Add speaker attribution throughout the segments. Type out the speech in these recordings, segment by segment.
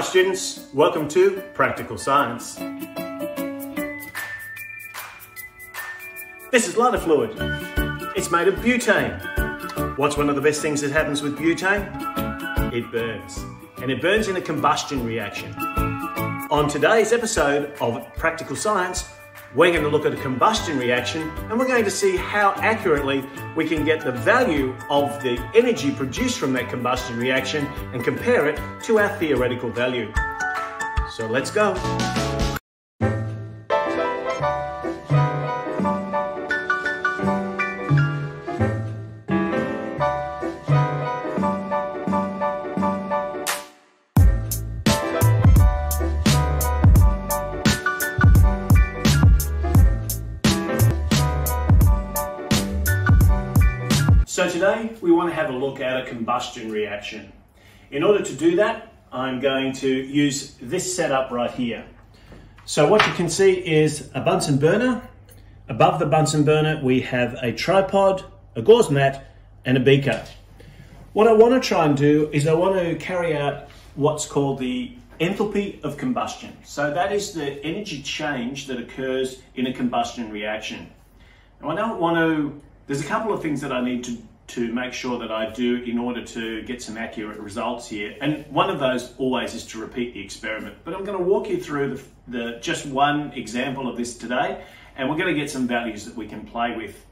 Speaker 1: Hi students, welcome to Practical Science. This is lighter fluid. It's made of butane. What's one of the best things that happens with butane? It burns. And it burns in a combustion reaction. On today's episode of Practical Science, we're going to look at a combustion reaction and we're going to see how accurately we can get the value of the energy produced from that combustion reaction and compare it to our theoretical value. So let's go. Today we want to have a look at a combustion reaction. In order to do that, I'm going to use this setup right here. So what you can see is a Bunsen burner. Above the Bunsen burner, we have a tripod, a gauze mat, and a beaker. What I want to try and do is I want to carry out what's called the enthalpy of combustion. So that is the energy change that occurs in a combustion reaction. Now I don't want to, there's a couple of things that I need to, to make sure that I do in order to get some accurate results here. And one of those always is to repeat the experiment. But I'm going to walk you through the, the just one example of this today, and we're going to get some values that we can play with.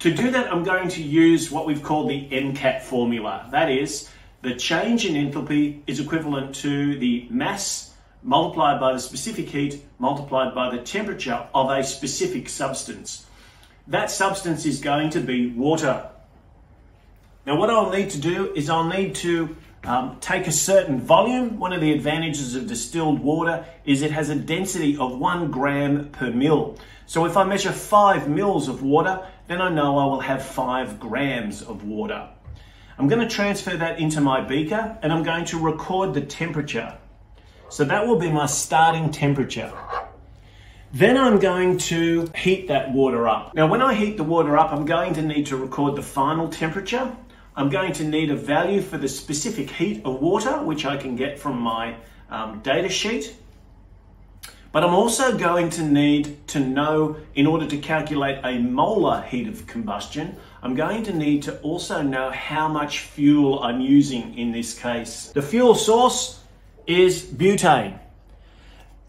Speaker 1: To do that, I'm going to use what we've called the MCAT formula. That is, the change in enthalpy is equivalent to the mass multiplied by the specific heat multiplied by the temperature of a specific substance. That substance is going to be water. Now what I'll need to do is I'll need to um, take a certain volume. One of the advantages of distilled water is it has a density of one gram per mil. So if I measure five mils of water, then I know I will have five grams of water. I'm going to transfer that into my beaker and I'm going to record the temperature. So that will be my starting temperature. Then I'm going to heat that water up. Now when I heat the water up, I'm going to need to record the final temperature. I'm going to need a value for the specific heat of water, which I can get from my um, data sheet. But I'm also going to need to know, in order to calculate a molar heat of combustion, I'm going to need to also know how much fuel I'm using in this case. The fuel source is butane.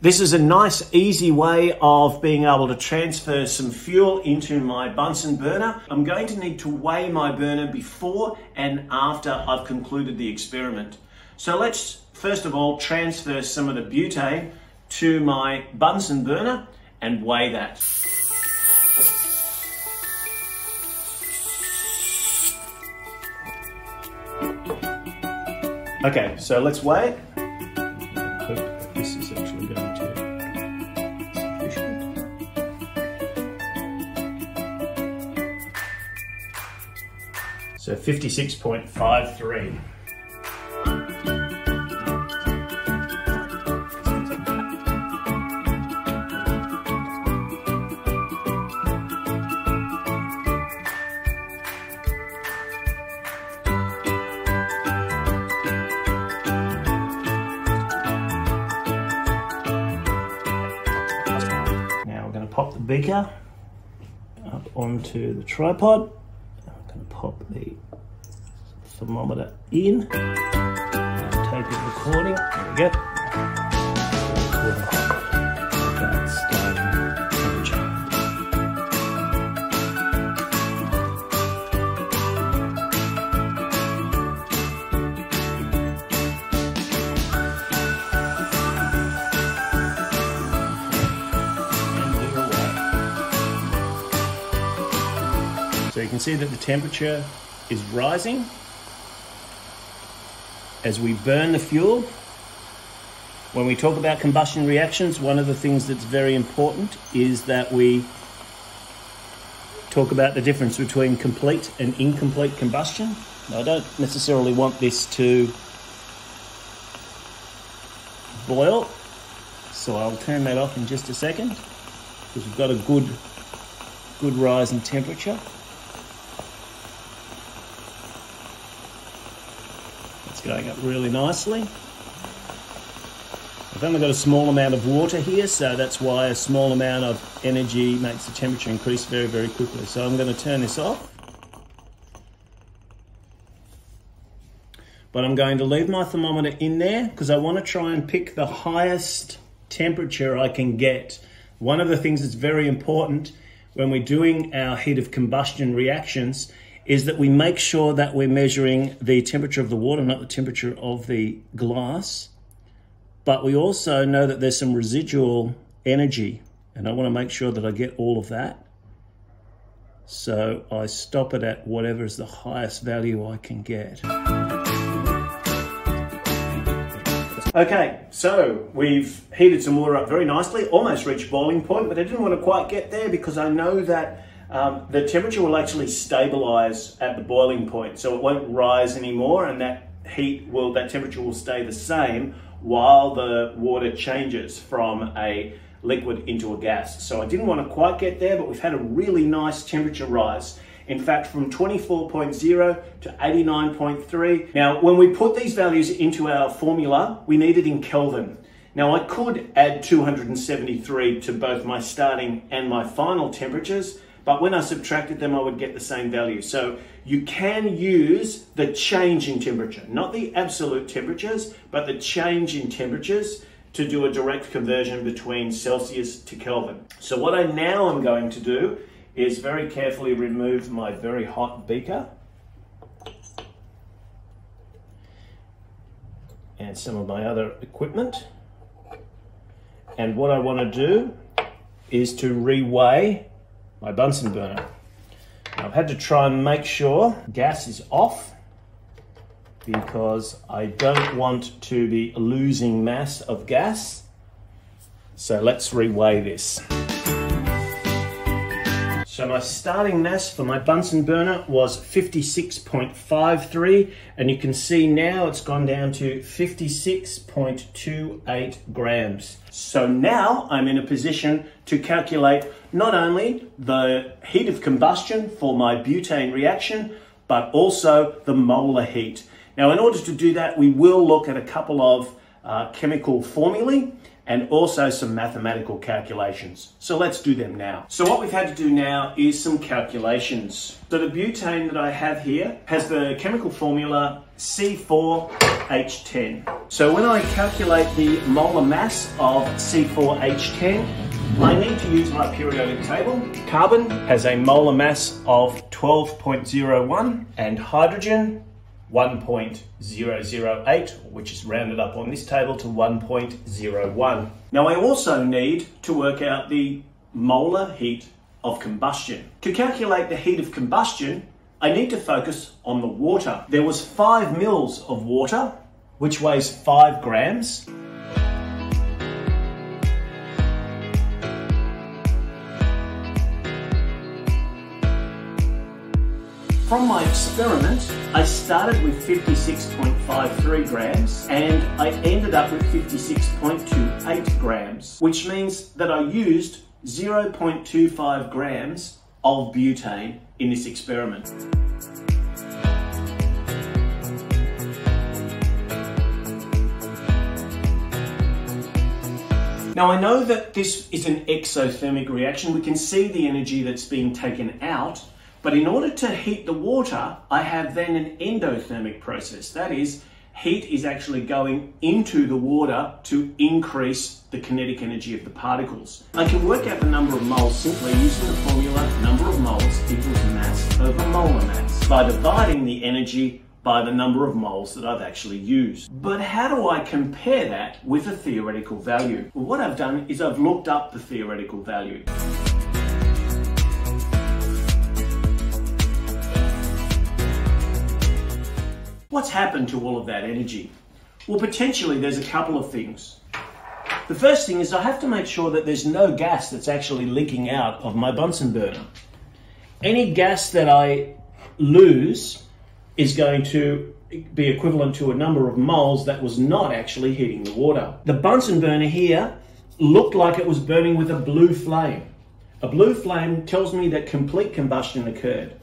Speaker 1: This is a nice, easy way of being able to transfer some fuel into my Bunsen burner. I'm going to need to weigh my burner before and after I've concluded the experiment. So let's first of all transfer some of the butane to my Bunsen burner and weigh that. Okay, so let's weigh it. So 56.53. Now we're going to pop the beaker up onto the tripod. I'm going to pop the thermometer in. Take it recording. There we go. So you can see that the temperature is rising as we burn the fuel. When we talk about combustion reactions, one of the things that's very important is that we talk about the difference between complete and incomplete combustion. Now, I don't necessarily want this to boil, so I'll turn that off in just a second because we've got a good, good rise in temperature. Going up really nicely. I've only got a small amount of water here, so that's why a small amount of energy makes the temperature increase very, very quickly. So I'm going to turn this off. But I'm going to leave my thermometer in there because I want to try and pick the highest temperature I can get. One of the things that's very important when we're doing our heat of combustion reactions is that we make sure that we're measuring the temperature of the water, not the temperature of the glass. But we also know that there's some residual energy, and I want to make sure that I get all of that. So I stop it at whatever is the highest value I can get. Okay, so we've heated some water up very nicely, almost reached boiling point, but I didn't want to quite get there because I know that um, the temperature will actually stabilize at the boiling point. So it won't rise anymore and that heat will, that temperature will stay the same while the water changes from a liquid into a gas. So I didn't want to quite get there, but we've had a really nice temperature rise. In fact, from 24.0 to 89.3. Now, when we put these values into our formula, we need it in Kelvin. Now, I could add 273 to both my starting and my final temperatures, but when I subtracted them, I would get the same value. So you can use the change in temperature, not the absolute temperatures, but the change in temperatures to do a direct conversion between Celsius to Kelvin. So what I now am going to do is very carefully remove my very hot beaker and some of my other equipment. And what I want to do is to reweigh my Bunsen burner. I've had to try and make sure gas is off because I don't want to be losing mass of gas. So let's reweigh this. So my starting mass for my Bunsen burner was 56.53 and you can see now it's gone down to 56.28 grams. So now I'm in a position to calculate not only the heat of combustion for my butane reaction, but also the molar heat. Now in order to do that, we will look at a couple of uh, chemical formulae and also some mathematical calculations. So let's do them now. So what we've had to do now is some calculations. So the butane that I have here has the chemical formula C4H10. So when I calculate the molar mass of C4H10, I need to use my periodic table. Carbon has a molar mass of 12.01 and hydrogen 1.008, which is rounded up on this table to 1.01. Now I also need to work out the molar heat of combustion. To calculate the heat of combustion, I need to focus on the water. There was five mils of water, which weighs five grams. From my experiment, I started with 56.53 grams and I ended up with 56.28 grams, which means that I used 0.25 grams of butane in this experiment. Now I know that this is an exothermic reaction. We can see the energy that's being taken out but in order to heat the water, I have then an endothermic process. That is, heat is actually going into the water to increase the kinetic energy of the particles. I can work out the number of moles simply using the formula number of moles equals mass over molar mass by dividing the energy by the number of moles that I've actually used. But how do I compare that with a theoretical value? Well, what I've done is I've looked up the theoretical value. What's happened to all of that energy? Well, potentially there's a couple of things. The first thing is I have to make sure that there's no gas that's actually leaking out of my Bunsen burner. Any gas that I lose is going to be equivalent to a number of moles that was not actually heating the water. The Bunsen burner here looked like it was burning with a blue flame. A blue flame tells me that complete combustion occurred.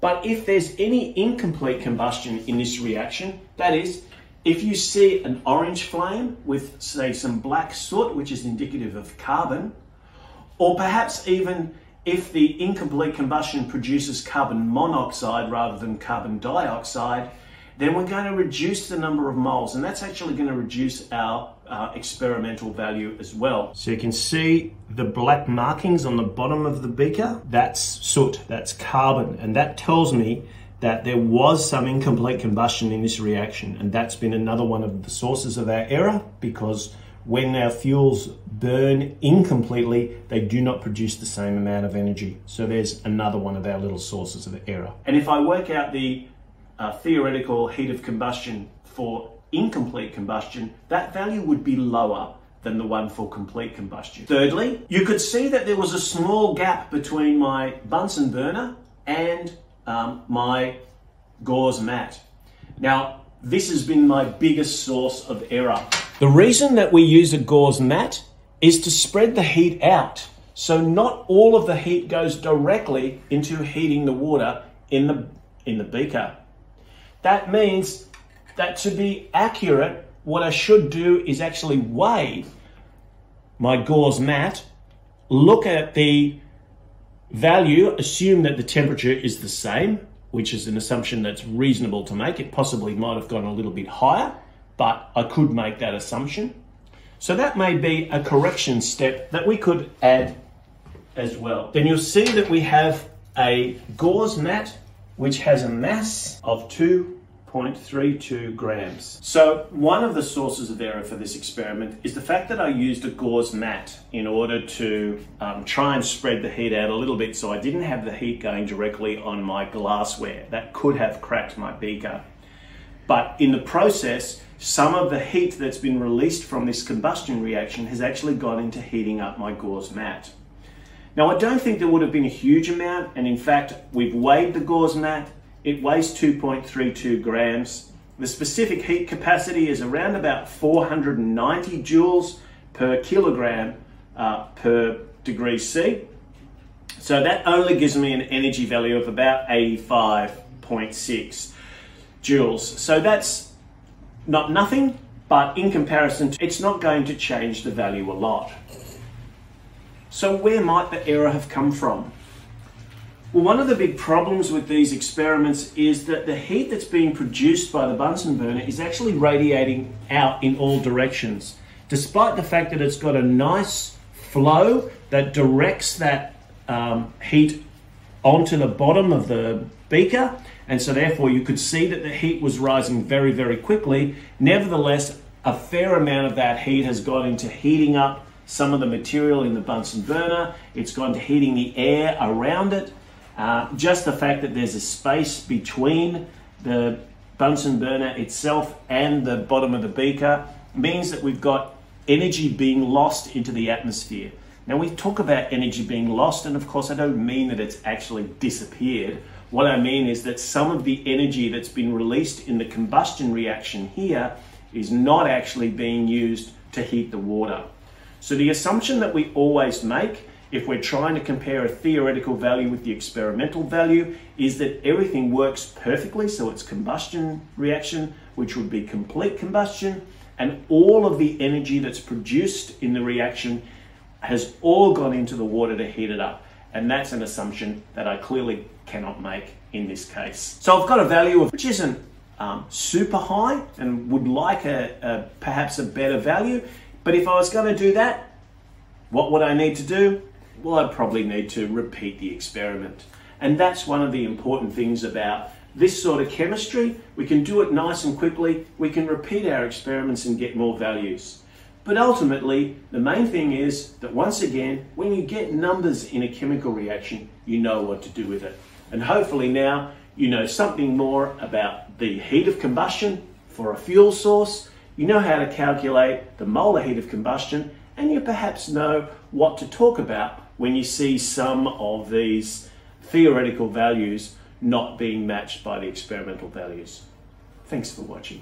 Speaker 1: But if there's any incomplete combustion in this reaction, that is, If you see an orange flame with, say, some black soot, which is indicative of carbon, or perhaps even if the incomplete combustion produces carbon monoxide rather than carbon dioxide, then we're going to reduce the number of moles, and that's actually going to reduce our uh, experimental value as well. So you can see the black markings on the bottom of the beaker. That's soot, that's carbon, and that tells me that there was some incomplete combustion in this reaction, and that's been another one of the sources of our error because when our fuels burn incompletely, they do not produce the same amount of energy. So there's another one of our little sources of error. And if I work out the uh, theoretical heat of combustion for incomplete combustion, that value would be lower than the one for complete combustion. Thirdly, you could see that there was a small gap between my Bunsen burner and um, my gauze mat. Now, this has been my biggest source of error. The reason that we use a gauze mat is to spread the heat out. So not all of the heat goes directly into heating the water in the, in the beaker. That means that to be accurate, what I should do is actually weigh my gauze mat, look at the value, assume that the temperature is the same, which is an assumption that's reasonable to make. It possibly might have gone a little bit higher, but I could make that assumption. So that may be a correction step that we could add as well. Then you'll see that we have a gauze mat which has a mass of 2.32 grams. So one of the sources of error for this experiment is the fact that I used a gauze mat in order to um, try and spread the heat out a little bit so I didn't have the heat going directly on my glassware. That could have cracked my beaker. But in the process, some of the heat that's been released from this combustion reaction has actually gone into heating up my gauze mat. Now, I don't think there would have been a huge amount, and in fact, we've weighed the gauze mat. It weighs 2.32 grams. The specific heat capacity is around about 490 joules per kilogram uh, per degree C. So that only gives me an energy value of about 85.6 joules. So that's not nothing, but in comparison, it's not going to change the value a lot. So where might the error have come from? Well, one of the big problems with these experiments is that the heat that's being produced by the Bunsen burner is actually radiating out in all directions. Despite the fact that it's got a nice flow that directs that um, heat onto the bottom of the beaker, and so therefore you could see that the heat was rising very, very quickly. Nevertheless, a fair amount of that heat has gone into heating up some of the material in the Bunsen burner. It's gone to heating the air around it. Uh, just the fact that there's a space between the Bunsen burner itself and the bottom of the beaker means that we've got energy being lost into the atmosphere. Now, we talk about energy being lost, and of course, I don't mean that it's actually disappeared. What I mean is that some of the energy that's been released in the combustion reaction here is not actually being used to heat the water. So the assumption that we always make if we're trying to compare a theoretical value with the experimental value is that everything works perfectly. So it's combustion reaction, which would be complete combustion, and all of the energy that's produced in the reaction has all gone into the water to heat it up. And that's an assumption that I clearly cannot make in this case. So I've got a value of which isn't um, super high and would like a, a perhaps a better value. But if I was going to do that, what would I need to do? Well, I'd probably need to repeat the experiment. And that's one of the important things about this sort of chemistry. We can do it nice and quickly. We can repeat our experiments and get more values. But ultimately, the main thing is that once again, when you get numbers in a chemical reaction, you know what to do with it. And hopefully now you know something more about the heat of combustion for a fuel source you know how to calculate the molar heat of combustion, and you perhaps know what to talk about when you see some of these theoretical values not being matched by the experimental values. Thanks for watching.